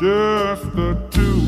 just the two.